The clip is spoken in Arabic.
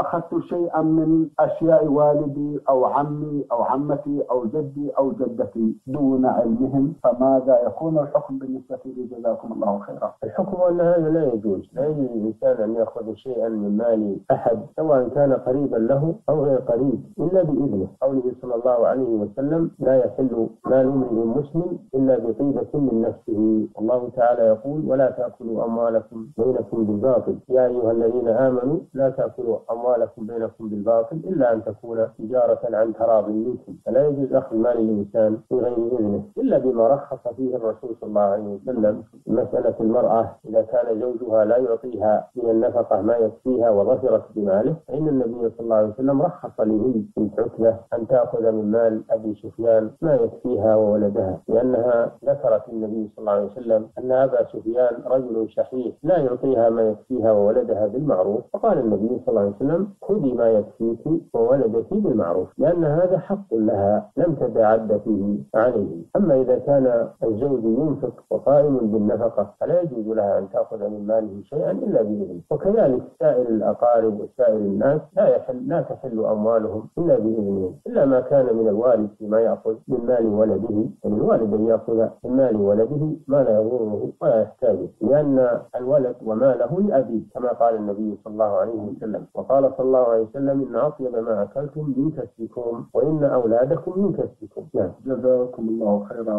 أخذت شيئا من أشياء والدي أو عمي أو عمتي أو جدي أو جدتي دون علمهم فماذا يكون الحكم بالنسبة لي؟ جزاكم الله خيرا. الحكم أن هذا لا يجوز. لا يجوز للإنسان أن يأخذ شيئا من مال أحد سواء كان قريبا له أو غير قريب إلا بإذنه. قوله صلى الله عليه وسلم لا يحل مال امرئ مسلم إلا بطيبة من نفسه. الله تعالى يقول ولا تأكلوا أموالكم بينكم بالباطل. يا أيها الذين آمنوا لا تأكلوا أموالكم بينكم بالباطل إلا أن تكون تجارة عن تراض منكم. فلا يجوز أخذ مال الإنسان بغير إذنه إلا بما رخص فيه الرسول صلى الله عليه وسلم. مسألة المرأة إذا كان زوجها لا يعطيها من النفقة ما يكفيها وظفرت بماله فإن النبي صلى الله عليه وسلم رخص لهند بنت عتبة أن تأخذ من مال أبي سفيان ما يكفيها وولدها. لأنها ذكرت النبي صلى الله عليه وسلم أن أبا سفيان رجل شحيح لا يعطيها ما يكفيها وولدها بالمعروف فقال النبي صلى الله عليه وسلم خذي ما يكفيك وولدك بالمعروف لأن هذا حق لها لم تتعد فيه عليه. أما إذا كان الزوج ينفق وقائم بالنفقة فلا يجوز لها أن تأخذ من ماله شيئا إلا بإذنه. وكذلك سائر الأقارب وسائر الناس لا يحل لا تحل أموالهم إلا بإذنهم إلا ما كان من الوالد فيما يأخذ من مال ولده يعني الوالد أن يأخذ من مال ولده ما لا يضره ولا يحتاجه لأن الولد وماله لأبيه كما قال النبي صلى الله عليه وسلم. وقال صلى الله عليه وسلم إن أطيب ما أكلتم من كسبكم وإن أولادكم من كسبكم. نعم. جزاكم الله خيرا.